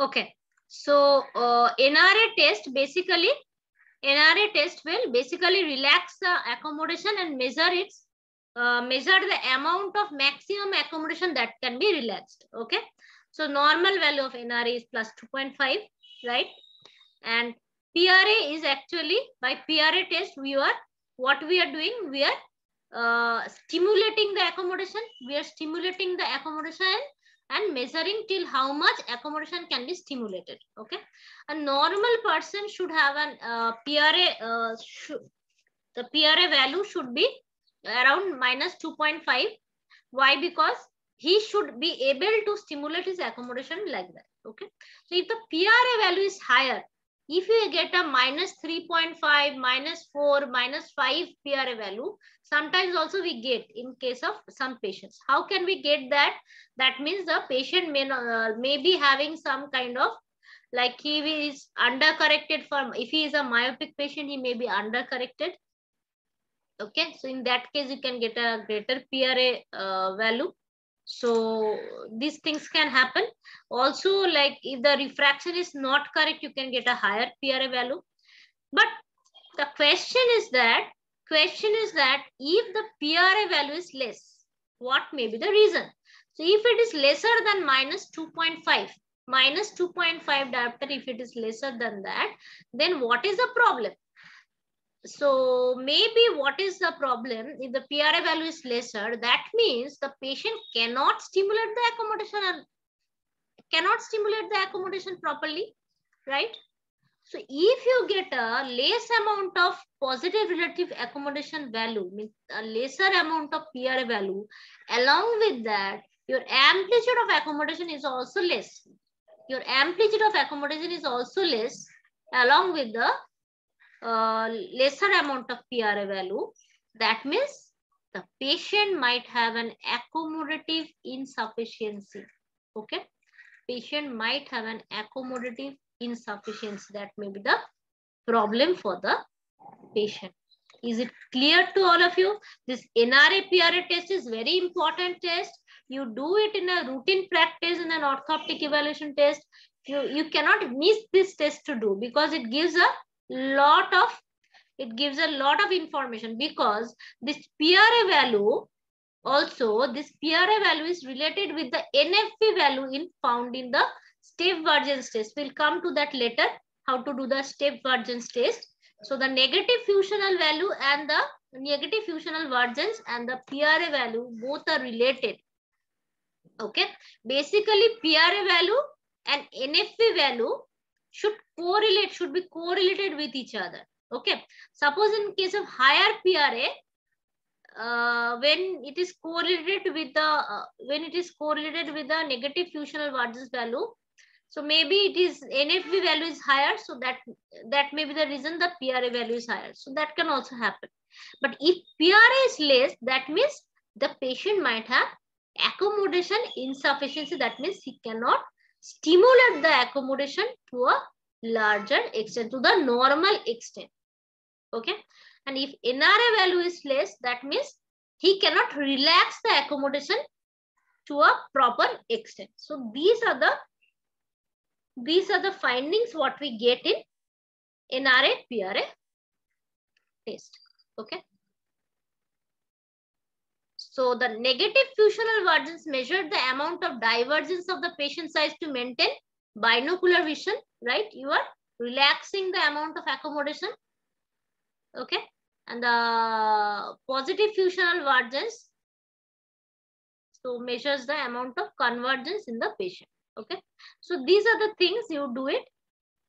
Okay. So uh, NRA test basically, NRA test will basically relax the accommodation and measure its, uh, measure the amount of maximum accommodation that can be relaxed. Okay. So normal value of NRA is plus 2.5, right? And PRA is actually by PRA test, we are, what we are doing, we are uh, stimulating the accommodation. We are stimulating the accommodation and measuring till how much accommodation can be stimulated. Okay. A normal person should have an uh, PRA, uh, the PRA value should be around minus 2.5. Why? Because he should be able to stimulate his accommodation like that. Okay. So if the PRA value is higher, if you get a minus 3.5, minus 4, minus 5 PRA value, sometimes also we get in case of some patients. How can we get that? That means the patient may, uh, may be having some kind of like he is undercorrected for, if he is a myopic patient, he may be undercorrected. Okay, so in that case, you can get a greater PRA uh, value. So these things can happen. Also, like if the refraction is not correct, you can get a higher PRA value. But the question is that, question is that if the PRA value is less, what may be the reason? So if it is lesser than minus 2.5, minus 2.5 diopter, if it is lesser than that, then what is the problem? So maybe what is the problem? If the PRA value is lesser, that means the patient cannot stimulate the accommodation and cannot stimulate the accommodation properly, right? So if you get a less amount of positive relative accommodation value, means a lesser amount of PRA value, along with that, your amplitude of accommodation is also less. Your amplitude of accommodation is also less along with the lesser amount of PRA value, that means the patient might have an accommodative insufficiency. Okay. Patient might have an accommodative insufficiency. That may be the problem for the patient. Is it clear to all of you? This NRA PRA test is very important test. You do it in a routine practice in an orthoptic evaluation test. You, you cannot miss this test to do because it gives a lot of it gives a lot of information because this PRA value also this PRA value is related with the NFV value in found in the step vergence test. We'll come to that later how to do the step vergence test. So the negative functional value and the negative functional vergence and the PRA value both are related. Okay. Basically PRA value and NFV value should correlate, should be correlated with each other. Okay. Suppose in case of higher PRA, uh, when it is correlated with the, uh, when it is correlated with the negative functional vergence value, so maybe it is NFV value is higher. So that, that may be the reason the PRA value is higher. So that can also happen. But if PRA is less, that means the patient might have accommodation insufficiency. That means he cannot stimulate the accommodation to a larger extent, to the normal extent. Okay. And if NRA value is less, that means he cannot relax the accommodation to a proper extent. So these are the these are the findings what we get in NRA PRA test. Okay. So the negative functional vergence measured the amount of divergence of the patient size to maintain binocular vision, right? You are relaxing the amount of accommodation. Okay. And the positive functional vergence so measures the amount of convergence in the patient. Okay. So these are the things you do it.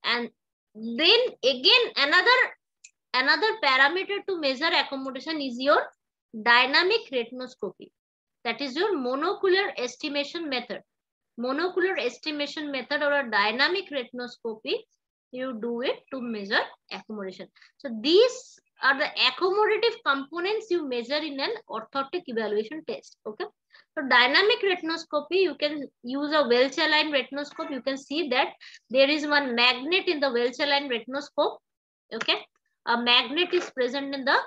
And then again, another, another parameter to measure accommodation is your dynamic retinoscopy. That is your monocular estimation method. Monocular estimation method or a dynamic retinoscopy, you do it to measure accommodation. So these are the accommodative components you measure in an orthoptic evaluation test. Okay. So dynamic retinoscopy, you can use a Welch Allyn retinoscope. You can see that there is one magnet in the Welch Allyn retinoscope. Okay. A magnet is present in the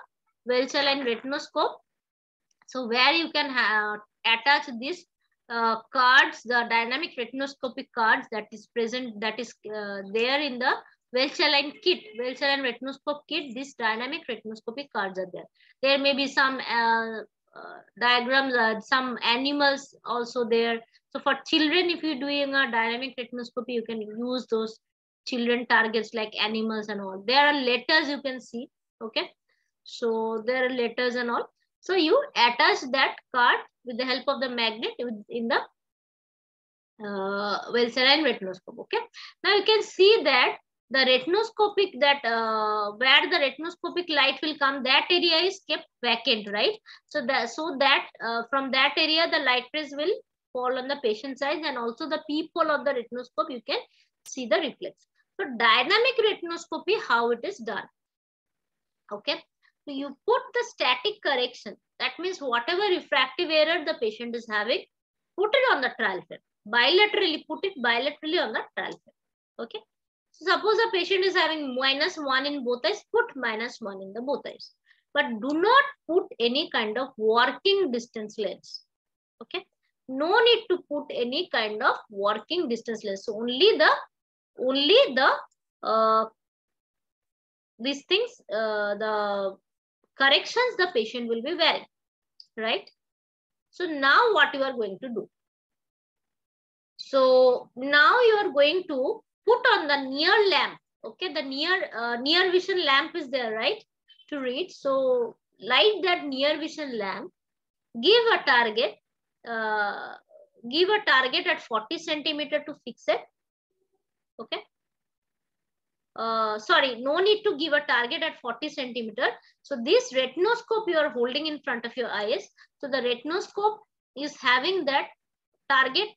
Welch Allyn retinoscope. So where you can attach this uh, cards, the dynamic retinoscopic cards that is present, that is uh, there in the Welch Allyn kit, Welch Allyn retinoscope kit, these dynamic retinoscopic cards are there. There may be some uh, uh, diagrams, uh, some animals also there. So for children, if you're doing a dynamic retinoscopy, you can use those children targets like animals and all. There are letters you can see, okay? So there are letters and all. So you attach that card with the help of the magnet in the uh, Allyn retinoscope, okay? Now you can see that the retinoscopic that uh, where the retinoscopic light will come that area is kept vacant right so that so that uh, from that area the light rays will fall on the patient's eyes and also the peephole of the retinoscope you can see the reflex so dynamic retinoscopy how it is done okay you put the static correction that means whatever refractive error the patient is having put it on the trial frame bilaterally put it bilaterally on the trial frame okay so suppose a patient is having minus 1 in both eyes, put minus 1 in the both eyes. But do not put any kind of working distance lens. Okay. No need to put any kind of working distance lens. So only the, only the, uh, these things, uh, the corrections the patient will be wearing. Right. So now what you are going to do? So now you are going to put on the near lamp. Okay, the near uh, near vision lamp is there, right? To read. So light that near vision lamp. Give a target. Uh, give a target at 40 centimeter to fix it. Okay. Uh, sorry, no need to give a target at 40 centimeter. So this retinoscope you are holding in front of your eyes. So the retinoscope is having that target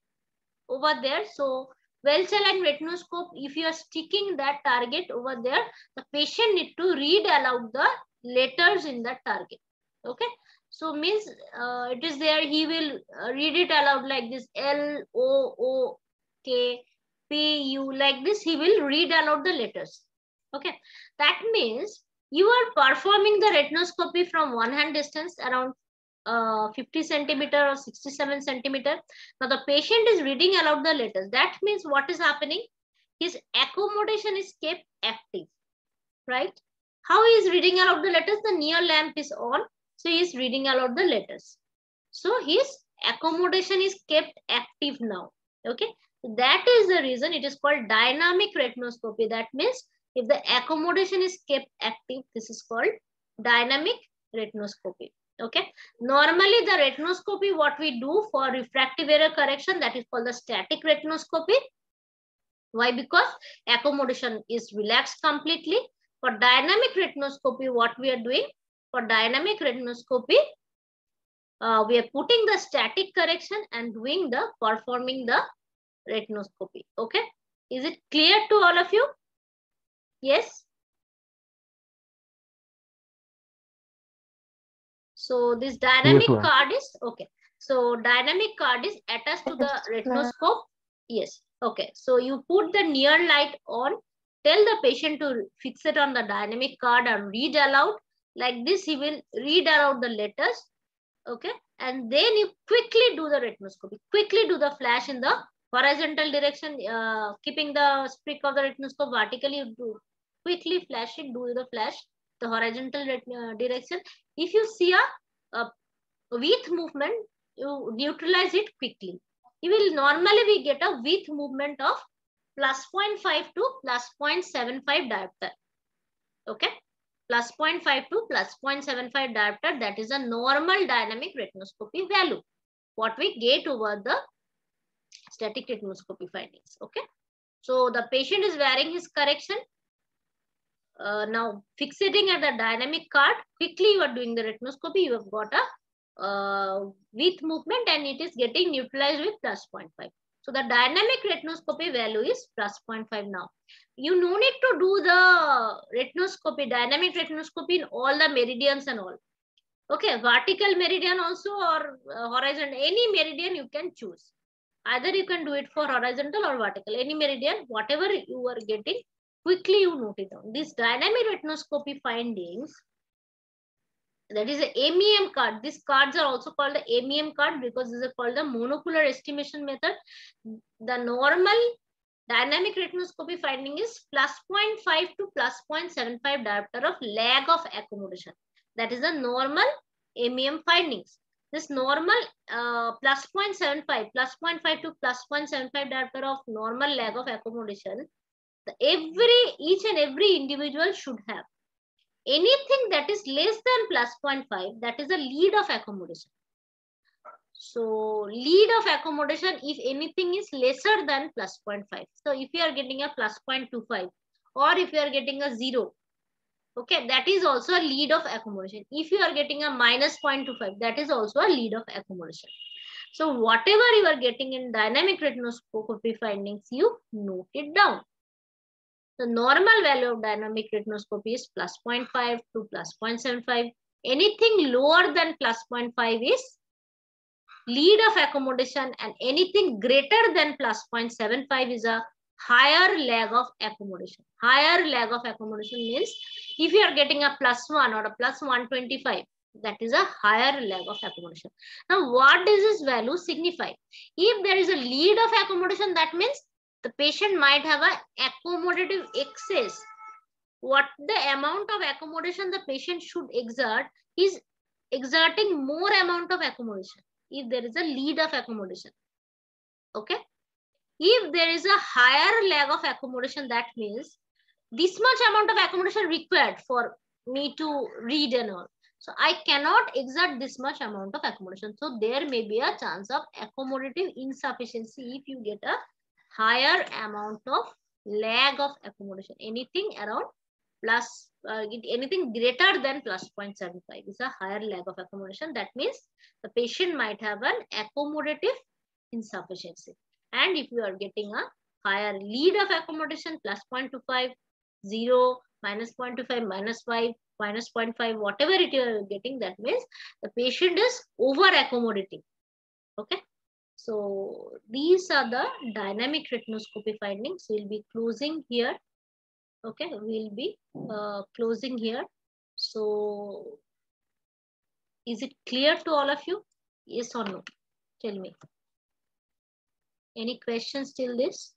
over there. So Welch Allyn retinoscope, if you are sticking that target over there, the patient need to read aloud the letters in that target. Okay. So means uh, it is there, he will uh, read it aloud like this L, O, O, K, P, U, like this, he will read aloud the letters. Okay. That means you are performing the retinoscopy from one hand distance around uh, 50 centimeter or 67 centimeter. Now the patient is reading aloud the letters. That means what is happening? His accommodation is kept active, right? How he is reading aloud the letters? The near lamp is on. So he is reading aloud the letters. So his accommodation is kept active now. Okay. That is the reason it is called dynamic retinoscopy. That means if the accommodation is kept active, this is called dynamic retinoscopy okay? Normally the retinoscopy what we do for refractive error correction that is called the static retinoscopy why? Because accommodation is relaxed completely. For dynamic retinoscopy what we are doing? For dynamic retinoscopy uh, we are putting the static correction and doing the performing the retinoscopy okay is it clear to all of you yes So this dynamic yes, card is okay. So dynamic card is attached to the retinoscope. Yes. Okay. So you put the near light on. Tell the patient to fix it on the dynamic card and read aloud. Like this, he will read aloud the letters. Okay. And then you quickly do the retinoscopy. Quickly do the flash in the horizontal direction, uh, keeping the spic of the retinoscope vertically. Do quickly flash it. Do the flash the horizontal uh, direction. If you see a, a with movement, you neutralize it quickly. You will normally we get a with movement of plus 0.5 to plus 0.75 diopter. Okay. Plus 0.5 to plus 0.75 diopter. That is a normal dynamic retinoscopy value. What we get over the static retinoscopy findings. Okay. So the patient is wearing his correction uh, now fixating at the dynamic card, quickly you are doing the retinoscopy, you have got a uh, with movement and it is getting neutralized with plus 0.5. So the dynamic retinoscopy value is plus 0.5 now. You no need to do the retinoscopy, dynamic retinoscopy in all the meridians and all. Okay, vertical meridian also or uh, horizontal, any meridian you can choose. Either you can do it for horizontal or vertical, any meridian, whatever you are getting, quickly you note it down. These dynamic retinoscopy findings that is the MEM card. These cards are also called the MEM card because these are called the monocular estimation method. The normal dynamic retinoscopy finding is plus 0.5 to plus 0.75 diopter of lag of accommodation. That is the normal MEM findings. This normal uh, plus 0.75, plus 0.5 to plus 0.75 diopter of normal lag of accommodation, every each and every individual should have anything that is less than plus 0.5 that is a lead of accommodation. So lead of accommodation if anything is lesser than plus 0.5 so if you are getting a plus 0.25 or if you are getting a zero okay that is also a lead of accommodation if you are getting a minus 0.25 that is also a lead of accommodation so whatever you are getting in dynamic retinoscopy findings you note it down the normal value of dynamic retinoscopy is plus 0.5 to plus 0.75. Anything lower than plus 0.5 is lead of accommodation and anything greater than plus 0.75 is a higher lag of accommodation. Higher lag of accommodation means if you are getting a plus 1 or a plus 125, that is a higher lag of accommodation. Now, what does this value signify? If there is a lead of accommodation, that means the patient might have an accommodative excess. What the amount of accommodation the patient should exert is exerting more amount of accommodation if there is a lead of accommodation. Okay. If there is a higher lag of accommodation, that means this much amount of accommodation required for me to read and all. So I cannot exert this much amount of accommodation. So there may be a chance of accommodative insufficiency if you get a higher amount of lag of accommodation. Anything around plus, uh, anything greater than plus 0.75 is a higher lag of accommodation. That means the patient might have an accommodative insufficiency. And if you are getting a higher lead of accommodation, plus 0.25, 0, minus 0.25, minus 5, minus 0.5, whatever it you are getting, that means the patient is over accommodating. Okay. So these are the dynamic retinoscopy findings. We'll be closing here. Okay, we'll be uh, closing here. So is it clear to all of you? Yes or no? Tell me. Any questions till this?